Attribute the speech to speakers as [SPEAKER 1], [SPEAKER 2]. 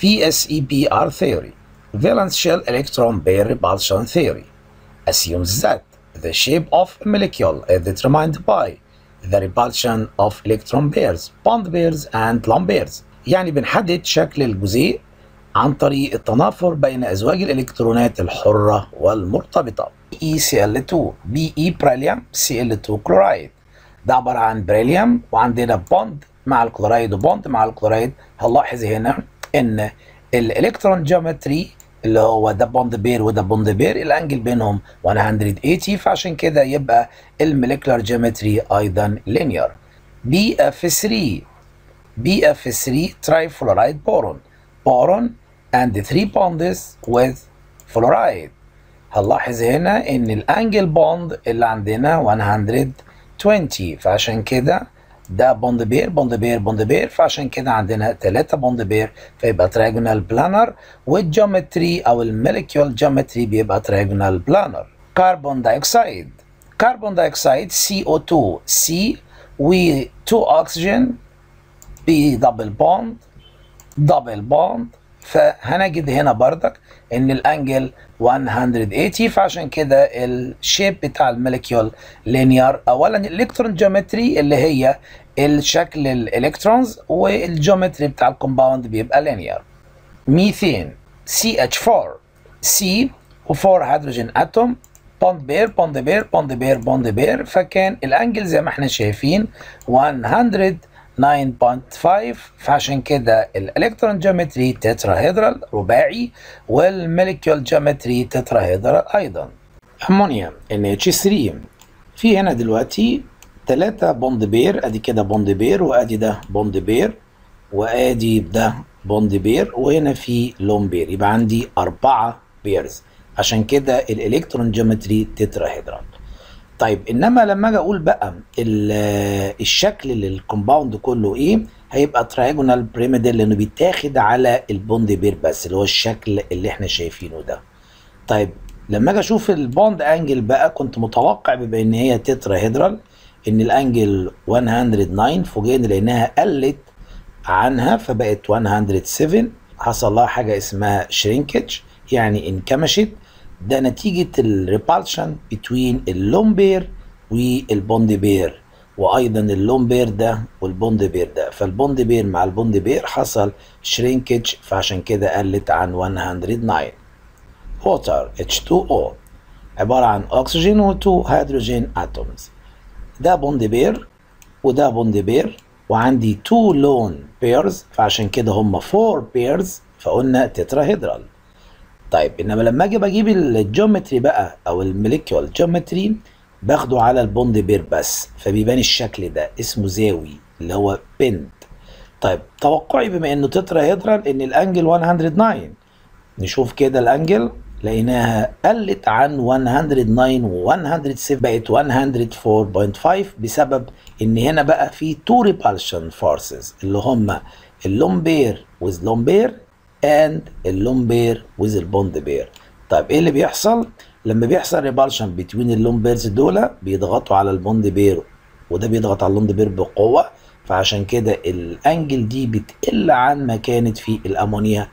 [SPEAKER 1] VSEPR theory valence shell electron pair repulsion theory assumes that the shape of a molecule is determined by the repulsion of electron pairs, bond pairs and lone pairs يعني بنحدد شكل الجزيء عن طريق التنافر بين أزواج الإلكترونات الحرة والمرتبطة BeCl2 Be بريليوم Cl2 chloride ده عبارة عن بريليوم وعندنا bond مع ال chloride و bond مع الكلورايد هنلاحظ هنا إن ال electron geometry اللي هو ده bond pair وده bond pair ال angle بينهم 180 فعشان كده يبقى ال molecular geometry أيضا لينير بي اف 3 بي اف 3 تراي فلورايد بورون بورون and 3 bonds with fluoride. هنلاحظ هنا إن ال angle bond اللي عندنا 120 فعشان كده ده bond pair bond pair bond pair. فعشان كده عندنا ثلاثة bond pair فيبقى trigonal planar وال geometry أو ال molecule geometry بيبقى trigonal planar carbon dioxide carbon dioxide CO2 C و 2 اكسجين ب double bond double bond فهنجد هنا بردك إن ال angle 180 فعشان كده ال shape بتاع ال molecule linear اولا ال electron geometry اللي هي الشكل ال electrons وال geometry بتاع ال compound بيبقى linear methane CH4 C و4 hydrogen atom bond pair bond pair bond pair bond pair فكان ال angle زي ما إحنا شايفين 109.5 فعشان كده ال electron geometry tetrahedral رباعي وال molecule geometry tetrahedral أيضا. أمونيا NH3 في هنا دلوقتي ثلاثة bond pair أدي كده bond pair وأدي ده bond pair وأدي ده bond pair وهنا في lone pair يبقى عندي أربعة pairs. عشان كده ال electron geometry tetrahedral طيب إنما لما أجي أقول بقى الشكل لل compound كله إيه هيبقى trigonal pyramidal لأنه بيتاخد على ال bond pair بس اللي هو الشكل اللي إحنا شايفينه ده. طيب لما أجي أشوف ال bond angle بقى كنت متوقع بما إن هي tetrahedral إن ال angle 109 فوجئنا لأنها قلت عنها فبقت 107 حصل لها حاجة اسمها shrinkage يعني انكمشت. ده نتيجة ال repulsion بين ال lone pair وال bond pair وأيضا ال lone pair ده وال bond pair ده. فال bond pair مع ال bond pair حصل shrinkage فعشان كده قلت عن 109 water H2O عبارة عن أكسجين و 2 hydrogen atoms ده bond pair وده bond pair وعندي 2 lone pairs فعشان كده هم 4 pairs فقلنا tetrahedral طيب إنما لما أجي بجيب ال geometry بقى أو ال molecule geometry باخده على ال bond pair بس فبيبان الشكل ده اسمه زاوي اللي هو bent طيب توقعي بما إنه tetrahedral إن ال angle 109 نشوف كده ال angle لقيناها قلت عن 109 و 107 بقت 104.5 بسبب إن هنا بقى في two repulsion forces اللي هم ال lone pair with lone pair and ال lone pair with ال bond pair طيب إيه اللي بيحصل؟ لما بيحصل repulsion بين ال lone pairs دول بيضغطوا على ال bond pair وده بيضغط على اللون بير بقوة فعشان كده الانجل دي بتقل عن ما كانت في الأمونيا.